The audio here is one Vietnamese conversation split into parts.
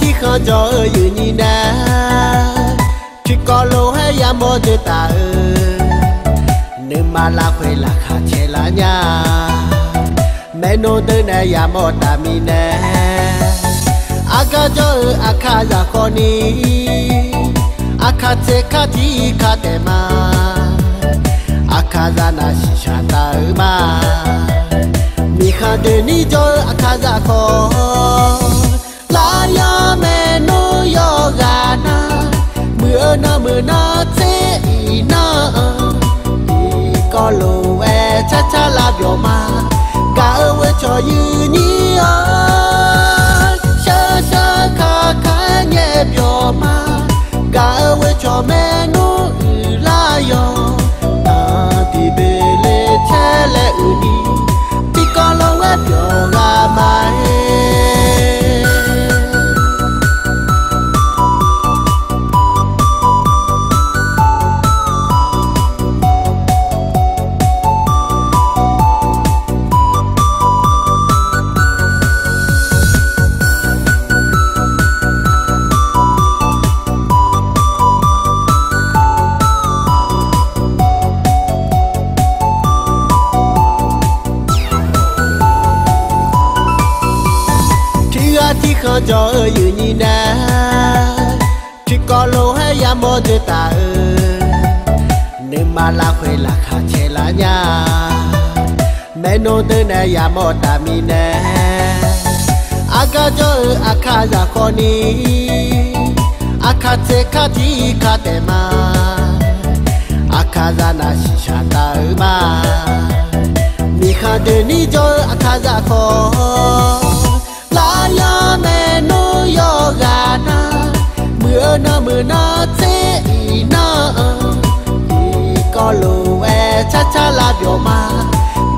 chỉ khó cho ở như nhì nè chỉ có lô hay ya mô chữ ta nếu mà là khuê là khá chê là nha mẹ nô tư nè ya mô ta mi nè. A ca cho a ca ya khó ni. A aka te ka ti ka te ma. Ca za na shisha ta ma. Mi kha de ni cho a ca ya khó na mưa na te, i i có lô e cha cha la biểu ma cả ơ cho như ni ơ cha cha kha kha nhẹ biểu ma cả ơ cho mẹ nu la yo. Ta ti bê lê che lê u ni khó cho ơi như nhi na chỉ có lô hay ya mô chữ ta nếu mà là khuê là khá chê là nha mẹ nô tư nè ya mô ta mi nè aga cho ở aka ya khó ni. Aka te ka ti ka te ma aka ra na shisha ta ma mi khá tư ni cho aka ya khó cha cha la biểu ma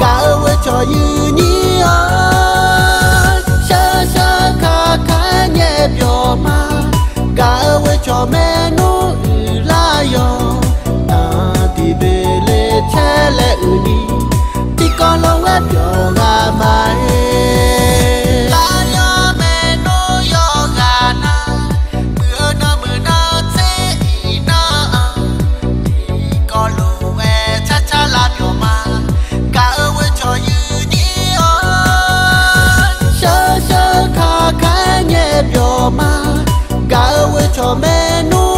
cả ơ cho như ni ơ sơ sơ kha kha nhẹ biểu ma cả ơ cho me cho mẹ nu